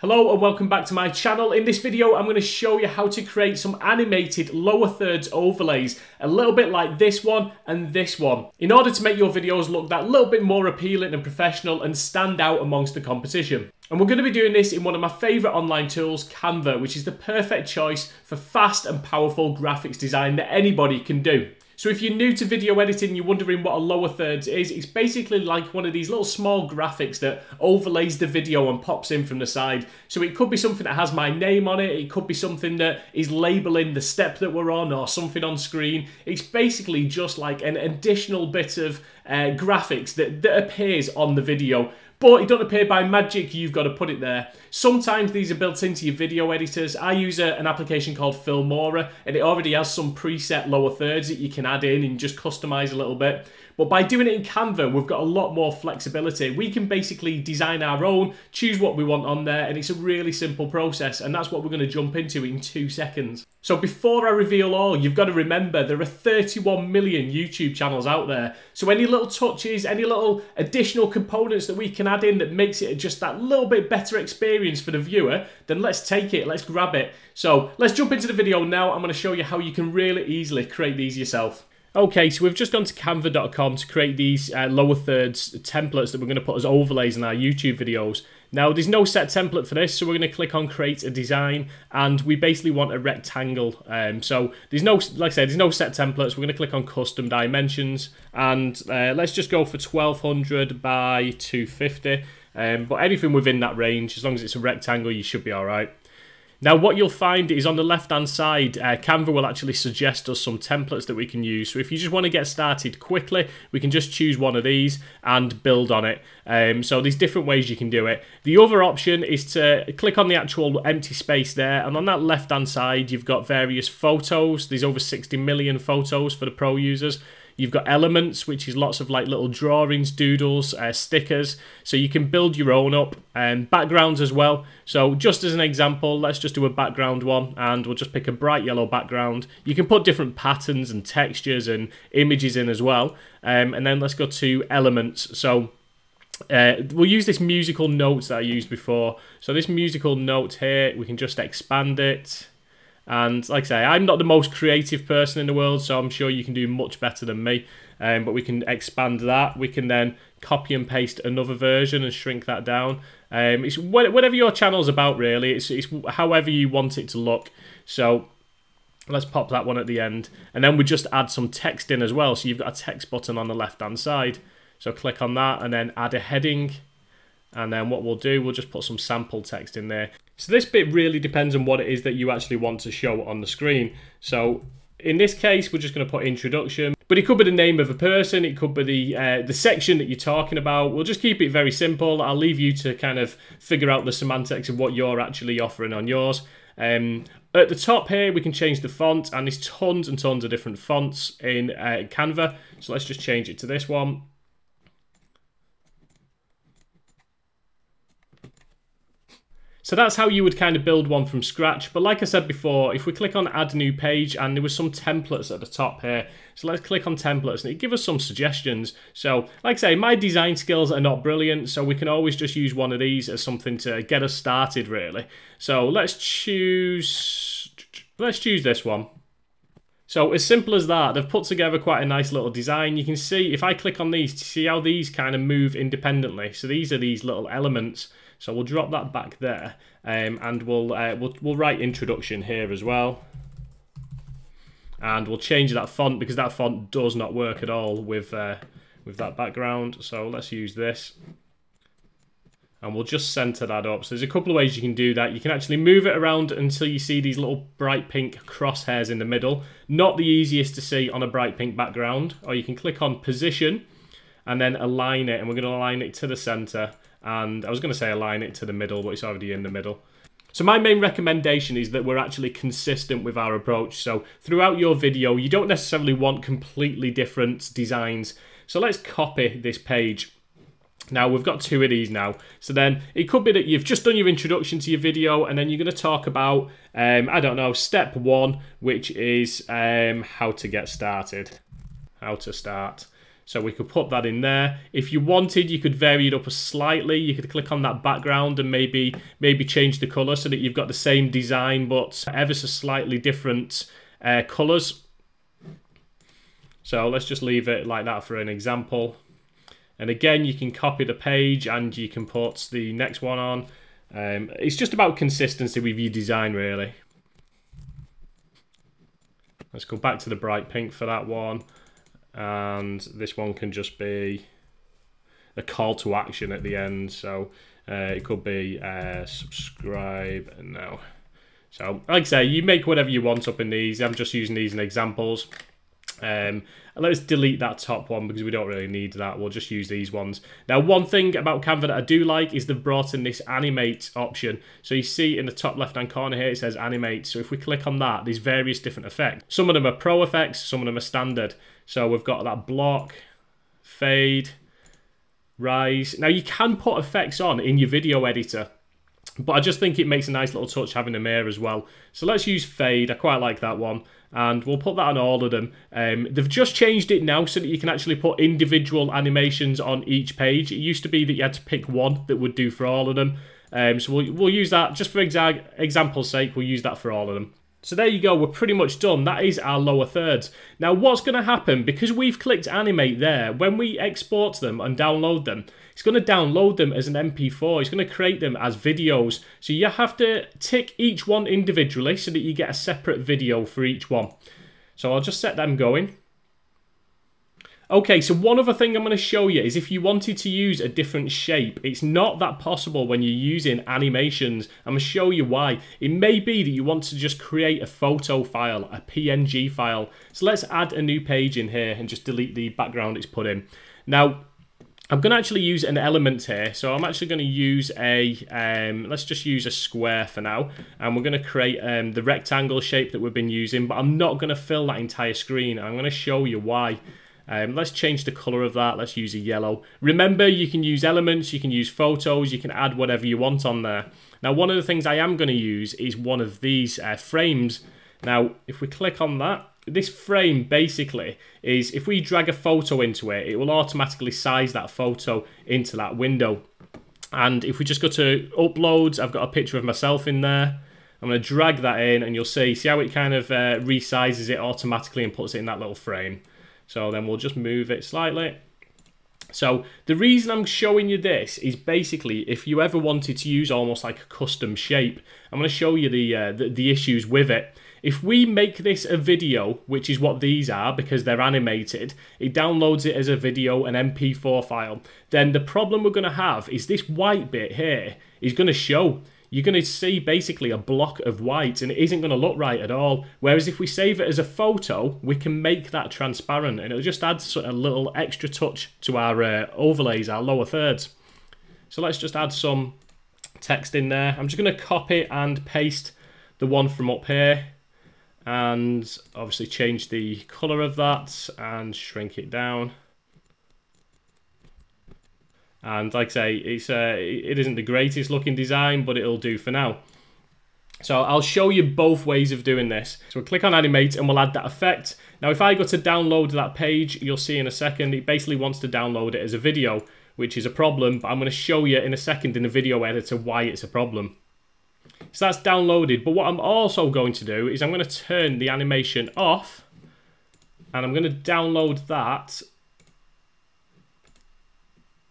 Hello and welcome back to my channel. In this video I'm going to show you how to create some animated lower thirds overlays, a little bit like this one and this one, in order to make your videos look that little bit more appealing and professional and stand out amongst the competition. And we're going to be doing this in one of my favourite online tools, Canva, which is the perfect choice for fast and powerful graphics design that anybody can do. So if you're new to video editing, you're wondering what a lower thirds is, it's basically like one of these little small graphics that overlays the video and pops in from the side. So it could be something that has my name on it, it could be something that is labeling the step that we're on or something on screen. It's basically just like an additional bit of uh, graphics that, that appears on the video but it don't appear by magic, you've got to put it there. Sometimes these are built into your video editors. I use a, an application called Filmora, and it already has some preset lower thirds that you can add in and just customize a little bit. But by doing it in Canva, we've got a lot more flexibility. We can basically design our own, choose what we want on there, and it's a really simple process, and that's what we're going to jump into in two seconds. So before I reveal all, you've got to remember there are 31 million YouTube channels out there. So any little touches, any little additional components that we can add in that makes it just that little bit better experience for the viewer, then let's take it, let's grab it. So let's jump into the video now. I'm going to show you how you can really easily create these yourself. Okay, so we've just gone to canva.com to create these uh, lower thirds templates that we're going to put as overlays in our YouTube videos. Now, there's no set template for this, so we're going to click on create a design, and we basically want a rectangle. Um, so there's no, like I said, there's no set templates. We're going to click on custom dimensions, and uh, let's just go for 1200 by 250. Um, but anything within that range, as long as it's a rectangle, you should be all right. Now, what you'll find is on the left-hand side, uh, Canva will actually suggest us some templates that we can use. So if you just want to get started quickly, we can just choose one of these and build on it. Um, so there's different ways you can do it. The other option is to click on the actual empty space there, and on that left-hand side, you've got various photos. There's over 60 million photos for the pro users. You've got elements, which is lots of like little drawings, doodles, uh, stickers. So you can build your own up. And um, backgrounds as well. So just as an example, let's just do a background one and we'll just pick a bright yellow background. You can put different patterns and textures and images in as well. Um, and then let's go to elements. So uh, we'll use this musical notes that I used before. So this musical note here, we can just expand it and like I say, I'm not the most creative person in the world, so I'm sure you can do much better than me. Um, but we can expand that. We can then copy and paste another version and shrink that down. Um, it's whatever your channel's about, really. It's, it's however you want it to look. So let's pop that one at the end. And then we just add some text in as well. So you've got a text button on the left-hand side. So click on that and then add a heading. And then what we'll do, we'll just put some sample text in there. So this bit really depends on what it is that you actually want to show on the screen. So in this case, we're just going to put introduction, but it could be the name of a person, it could be the uh, the section that you're talking about. We'll just keep it very simple. I'll leave you to kind of figure out the semantics of what you're actually offering on yours. Um, at the top here, we can change the font, and there's tons and tons of different fonts in uh, Canva. So let's just change it to this one. So that's how you would kind of build one from scratch. But like I said before, if we click on add new page and there was some templates at the top here. So let's click on templates and it give us some suggestions. So like I say, my design skills are not brilliant. So we can always just use one of these as something to get us started really. So let's choose, let's choose this one. So as simple as that, they've put together quite a nice little design. You can see, if I click on these, see how these kind of move independently. So these are these little elements. So we'll drop that back there, um, and we'll, uh, we'll we'll write introduction here as well. And we'll change that font because that font does not work at all with uh, with that background. So let's use this. And we'll just center that up. So there's a couple of ways you can do that. You can actually move it around until you see these little bright pink crosshairs in the middle. Not the easiest to see on a bright pink background. Or you can click on position and then align it. And we're going to align it to the center and I was going to say align it to the middle, but it's already in the middle. So my main recommendation is that we're actually consistent with our approach. So throughout your video, you don't necessarily want completely different designs. So let's copy this page. Now we've got two of these now. So then it could be that you've just done your introduction to your video and then you're going to talk about, um, I don't know, step one, which is um, how to get started. How to start. So we could put that in there. If you wanted, you could vary it up slightly. You could click on that background and maybe maybe change the color so that you've got the same design but ever so slightly different uh, colors. So let's just leave it like that for an example. And again, you can copy the page and you can put the next one on. Um, it's just about consistency with your design, really. Let's go back to the bright pink for that one and this one can just be a call to action at the end. So uh, it could be uh, subscribe and now. So like I say, you make whatever you want up in these. I'm just using these as examples. Um, let's delete that top one because we don't really need that. We'll just use these ones. Now, one thing about Canva that I do like is they've brought in this animate option. So you see in the top left-hand corner here, it says animate. So if we click on that, there's various different effects. Some of them are pro effects, some of them are standard. So we've got that block, fade, rise. Now you can put effects on in your video editor. But I just think it makes a nice little touch having them here as well. So let's use fade. I quite like that one. And we'll put that on all of them. Um, they've just changed it now so that you can actually put individual animations on each page. It used to be that you had to pick one that would do for all of them. Um, so we'll, we'll use that, just for exa example's sake, we'll use that for all of them. So there you go, we're pretty much done. That is our lower thirds. Now what's going to happen, because we've clicked animate there, when we export them and download them, it's going to download them as an MP4. It's going to create them as videos. So you have to tick each one individually so that you get a separate video for each one. So I'll just set them going. Okay, so one other thing I'm going to show you is if you wanted to use a different shape, it's not that possible when you're using animations. I'm going to show you why. It may be that you want to just create a photo file, a PNG file. So let's add a new page in here and just delete the background it's put in. Now, I'm going to actually use an element here. So I'm actually going to use a, um, let's just use a square for now. And we're going to create um, the rectangle shape that we've been using, but I'm not going to fill that entire screen. I'm going to show you why. Um, let's change the color of that. Let's use a yellow. Remember, you can use elements, you can use photos, you can add whatever you want on there. Now, one of the things I am going to use is one of these uh, frames. Now, if we click on that, this frame basically is if we drag a photo into it, it will automatically size that photo into that window. And if we just go to uploads, I've got a picture of myself in there. I'm going to drag that in and you'll see, see how it kind of uh, resizes it automatically and puts it in that little frame. So then we'll just move it slightly. So the reason I'm showing you this is basically if you ever wanted to use almost like a custom shape, I'm going to show you the, uh, the, the issues with it. If we make this a video, which is what these are because they're animated, it downloads it as a video, an MP4 file, then the problem we're going to have is this white bit here is going to show you're going to see basically a block of white and it isn't going to look right at all. Whereas if we save it as a photo, we can make that transparent and it'll just add sort of a little extra touch to our uh, overlays, our lower thirds. So let's just add some text in there. I'm just going to copy and paste the one from up here and obviously change the color of that and shrink it down. And like I say, it's uh, it isn't the greatest looking design, but it'll do for now. So I'll show you both ways of doing this. So we'll click on animate and we'll add that effect. Now if I go to download that page, you'll see in a second, it basically wants to download it as a video, which is a problem, but I'm going to show you in a second in the video editor why it's a problem. So that's downloaded, but what I'm also going to do is I'm going to turn the animation off, and I'm going to download that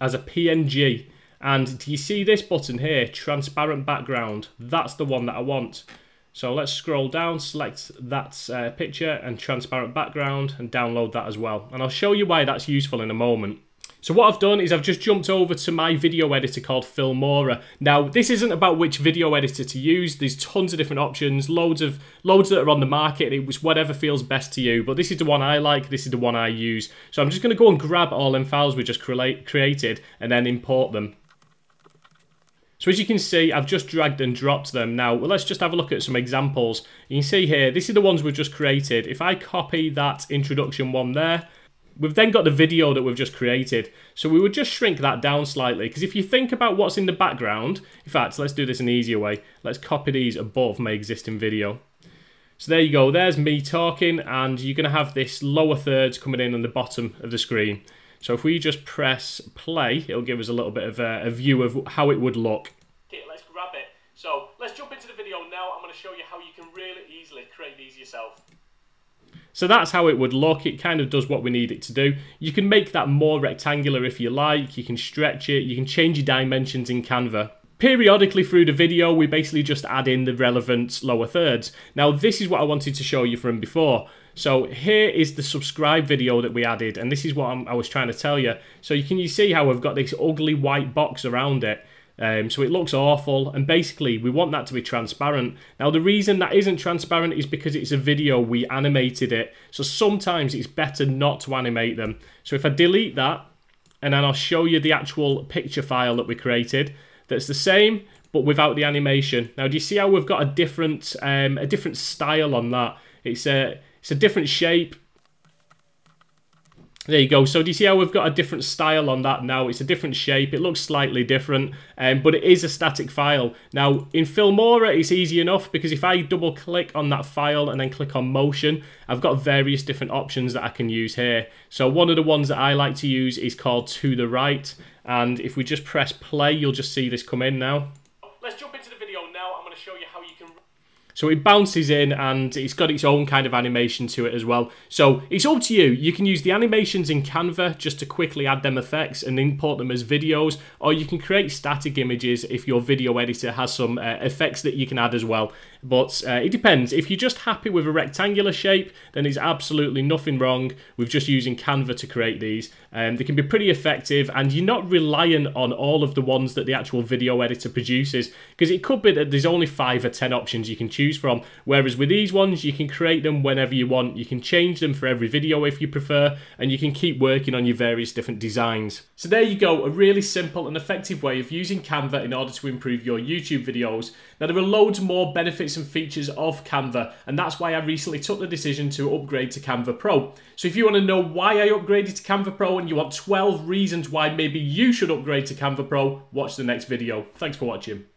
as a PNG. And do you see this button here, transparent background? That's the one that I want. So let's scroll down, select that uh, picture and transparent background and download that as well. And I'll show you why that's useful in a moment. So what I've done is I've just jumped over to my video editor called Filmora. Now, this isn't about which video editor to use. There's tons of different options, loads of loads that are on the market. It was whatever feels best to you. But this is the one I like. This is the one I use. So I'm just going to go and grab all them files we just created and then import them. So as you can see, I've just dragged and dropped them. Now, well, let's just have a look at some examples. You can see here, this is the ones we've just created. If I copy that introduction one there, We've then got the video that we've just created. So we would just shrink that down slightly because if you think about what's in the background, in fact, let's do this an easier way. Let's copy these above my existing video. So there you go, there's me talking and you're going to have this lower thirds coming in on the bottom of the screen. So if we just press play, it'll give us a little bit of a, a view of how it would look. Okay, let's grab it. So let's jump into the video now. I'm to show you how you can really easily create these yourself. So that's how it would look. It kind of does what we need it to do. You can make that more rectangular if you like. You can stretch it. You can change your dimensions in Canva. Periodically through the video, we basically just add in the relevant lower thirds. Now, this is what I wanted to show you from before. So here is the subscribe video that we added, and this is what I'm, i was trying to tell you. So you can you see how we've got this ugly white box around it. Um, so it looks awful, and basically we want that to be transparent. Now the reason that isn't transparent is because it's a video, we animated it. So sometimes it's better not to animate them. So if I delete that, and then I'll show you the actual picture file that we created, that's the same, but without the animation. Now do you see how we've got a different, um, a different style on that? It's a, it's a different shape, there you go. So do you see how we've got a different style on that now? It's a different shape. It looks slightly different, um, but it is a static file. Now, in Filmora, it's easy enough because if I double click on that file and then click on motion, I've got various different options that I can use here. So one of the ones that I like to use is called to the right. And if we just press play, you'll just see this come in now. Let's jump into the video now. I'm going to show you how you can so it bounces in and it's got its own kind of animation to it as well. So it's up to you. You can use the animations in Canva just to quickly add them effects and import them as videos, or you can create static images if your video editor has some uh, effects that you can add as well. But uh, it depends. If you're just happy with a rectangular shape, then there's absolutely nothing wrong with just using Canva to create these. Um, they can be pretty effective and you're not reliant on all of the ones that the actual video editor produces because it could be that there's only five or ten options you can choose from. Whereas with these ones, you can create them whenever you want. You can change them for every video if you prefer and you can keep working on your various different designs. So there you go, a really simple and effective way of using Canva in order to improve your YouTube videos. Now there are loads more benefits benefits and features of Canva, and that's why I recently took the decision to upgrade to Canva Pro. So if you want to know why I upgraded to Canva Pro and you want 12 reasons why maybe you should upgrade to Canva Pro, watch the next video. Thanks for watching.